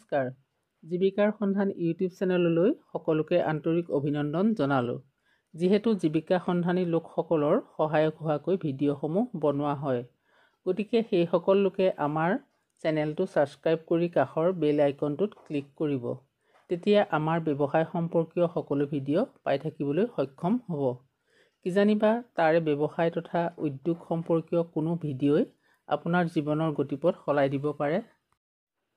নমস্কাৰ। জীৱিকাৰ সন্ধান ইউটিউব চেনেললৈ সকলোকে আন্তৰিক অভিনন্দন জনালোঁ। যিহেতু জীৱিকা সন্ধানী লোকসকলৰ সহায়ক হোৱাকৈ ভিডিঅ'সমূহ বনোৱা হয়। গতিকে সেইসকল লোকে আমাৰ চেনেলটো ছাবস্ক্ৰাইব কৰি কাষৰ বেল আইকনটোত ক্লিক কৰিব। তেতিয়া আমাৰ ব্যৱসায় সম্পৰ্কীয় সকলো ভিডিঅ' পাই থাকিবলৈ সক্ষম হ'ব। কিজানিবা তাৰে ব্যৱসায় তথা উদ্যোগ সম্পৰ্কীয় কোনো ভিডিঅ'ই আপোনাৰ জীৱনৰ গতিপথ সলাই দিব পাৰে?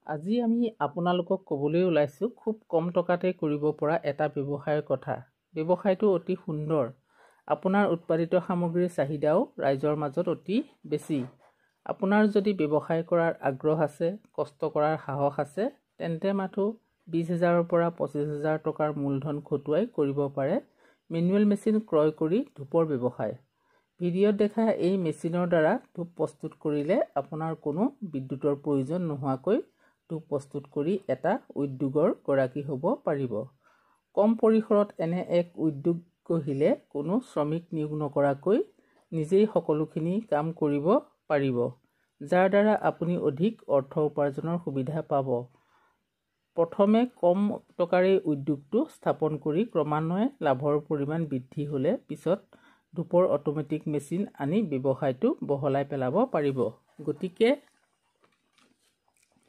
আজি আমি আপোনালোকক ক'বলৈ ওলাইছোঁ খুব কম টকাতে কৰিব পৰা এটা ব্যৱসায়ৰ কথা। ব্যৱসায়টো অতি সুন্দৰ। আপোনাৰ উৎপাদিত সামগ্ৰীৰ চাহিদাও ৰাইজৰ মাজত অতি বেছি। আপোনাৰ যদি ব্যৱসায় কৰাৰ আগ্ৰহ আছে কষ্ট কৰাৰ সাহস আছে তেন্তে মাথো বিছ হেজাৰৰ পৰা পঁচিছ হেজাৰ টকাৰ মূলধন খটুৱাই কৰিব পাৰে মেনুৱেল মেচিন ক্ৰয় কৰি ধূপৰ ব্যৱসায়। ভিডিঅ'ত দেখা এই মেচিনৰ দ্বাৰা ধূপ প্ৰস্তুত কৰিলে আপোনাৰ কোনো বিদ্যুতৰ প্ৰয়োজন নোহোৱাকৈ ধূপ প্ৰস্তুত কৰি এটা উদ্যোগৰ গৰাকী হ'ব পাৰিব। কম পৰিসৰত এনে এক উদ্যোগ গঢ়িলে কোনো শ্ৰমিক নিয়োগ নকৰাকৈ নিজেই সকলোখিনি কাম কৰিব পাৰিব যাৰ দ্বাৰা আপুনি অধিক অৰ্থ উপাৰ্জনৰ সুবিধা পাব। প্ৰথমে কম টকাৰে উদ্যোগটো স্থাপন কৰি ক্ৰমান্বয়ে লাভৰ পৰিমাণ বৃদ্ধি হ'লে পিছত ধূপৰ অট'মেটিক মেচিন আনি ব্যৱসায়টো বহলাই পেলাব পাৰিব। গতিকে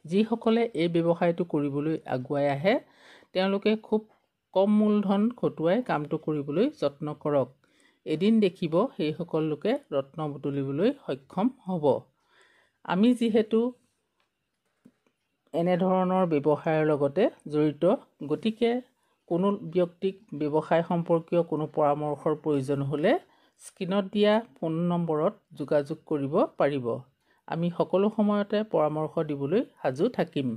যিসকলে এই ব্যৱসায়টো কৰিবলৈ আগুৱাই আহে তেওঁলোকে খুব কম মূলধন খটুৱাই কামটো কৰিবলৈ যত্ন কৰক। এদিন দেখিব সেইসকল লোকে ৰত্ন বুটলিবলৈ সক্ষম হ'ব। আমি যিহেতু এনেধৰণৰ ব্যৱসায়ৰ লগতে জড়িত গতিকে কোনো ব্যক্তিক ব্যৱসায় সম্পৰ্কীয় কোনো পৰামৰ্শৰ প্ৰয়োজন হ'লে স্ক্ৰীণত দিয়া ফোন নম্বৰত যোগাযোগ কৰিব পাৰিব। আমি সকলো সময়তে পৰামৰ্শ দিবলৈ সাজু থাকিম।